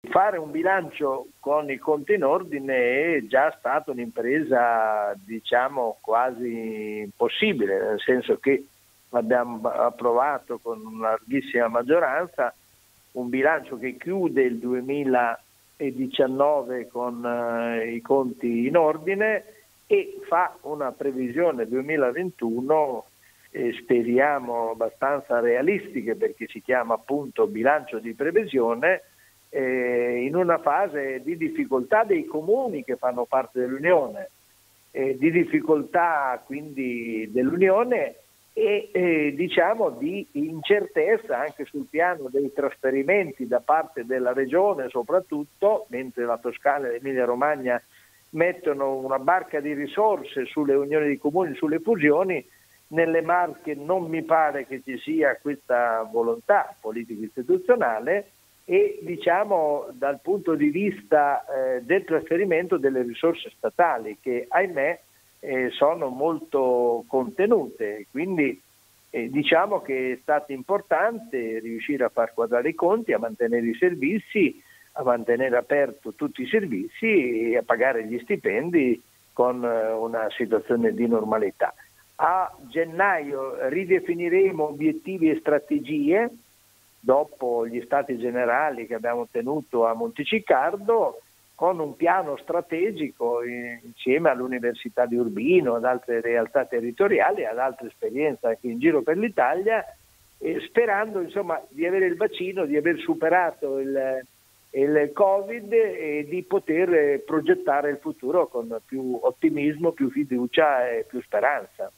Fare un bilancio con i conti in ordine è già stata un'impresa, diciamo, quasi impossibile, nel senso che abbiamo approvato con una larghissima maggioranza un bilancio che chiude il 2019 con eh, i conti in ordine e fa una previsione 2021 eh, speriamo abbastanza realistiche perché si chiama appunto bilancio di previsione eh, in una fase di difficoltà dei comuni che fanno parte dell'Unione, eh, di difficoltà quindi dell'Unione e eh, diciamo di incertezza anche sul piano dei trasferimenti da parte della regione soprattutto, mentre la Toscana e l'Emilia Romagna mettono una barca di risorse sulle unioni di comuni, sulle fusioni, nelle Marche non mi pare che ci sia questa volontà politica istituzionale e diciamo dal punto di vista eh, del trasferimento delle risorse statali che ahimè eh, sono molto contenute, quindi eh, diciamo che è stato importante riuscire a far quadrare i conti, a mantenere i servizi, a mantenere aperto tutti i servizi e a pagare gli stipendi con eh, una situazione di normalità. A gennaio ridefiniremo obiettivi e strategie dopo gli stati generali che abbiamo tenuto a Monteciccardo con un piano strategico insieme all'Università di Urbino, ad altre realtà territoriali, ad altre esperienze anche in giro per l'Italia, sperando insomma, di avere il vaccino, di aver superato il, il Covid e di poter progettare il futuro con più ottimismo, più fiducia e più speranza.